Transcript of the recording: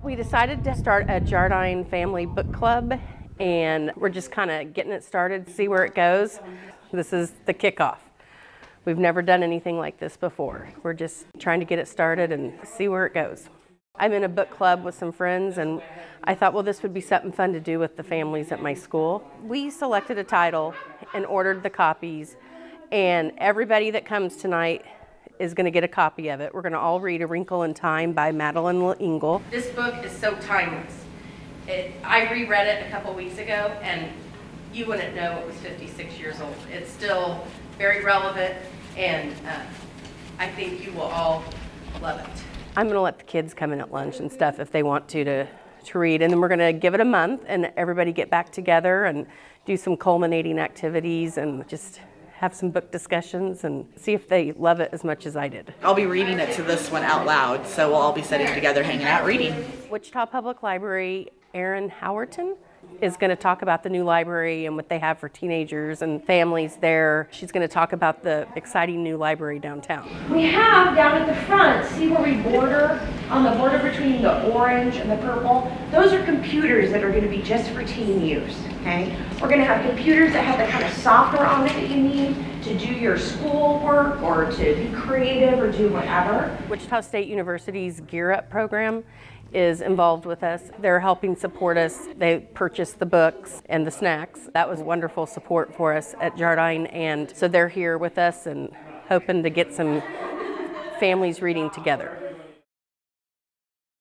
We decided to start a Jardine Family Book Club, and we're just kind of getting it started, see where it goes. This is the kickoff. We've never done anything like this before. We're just trying to get it started and see where it goes. I'm in a book club with some friends, and I thought, well, this would be something fun to do with the families at my school. We selected a title and ordered the copies, and everybody that comes tonight is going to get a copy of it. We're going to all read A Wrinkle in Time by Madeleine L'Engle. This book is so timeless. It, I reread it a couple weeks ago, and you wouldn't know it was 56 years old. It's still very relevant, and uh, I think you will all love it. I'm going to let the kids come in at lunch and stuff if they want to to, to read, and then we're going to give it a month and everybody get back together and do some culminating activities and just have some book discussions and see if they love it as much as I did. I'll be reading it to this one out loud, so we'll all be sitting together hanging out reading. Wichita Public Library, Erin Howerton is going to talk about the new library and what they have for teenagers and families there. She's going to talk about the exciting new library downtown. We have down at the front, see where we border, on the border between the orange and the purple, those are computers that are going to be just for teen use, okay? We're going to have computers that have the kind of software on it that you need to do your schoolwork or to be creative or do whatever. Wichita State University's Gear Up program is involved with us. They're helping support us. They purchased the books and the snacks. That was wonderful support for us at Jardine, and so they're here with us and hoping to get some families reading together.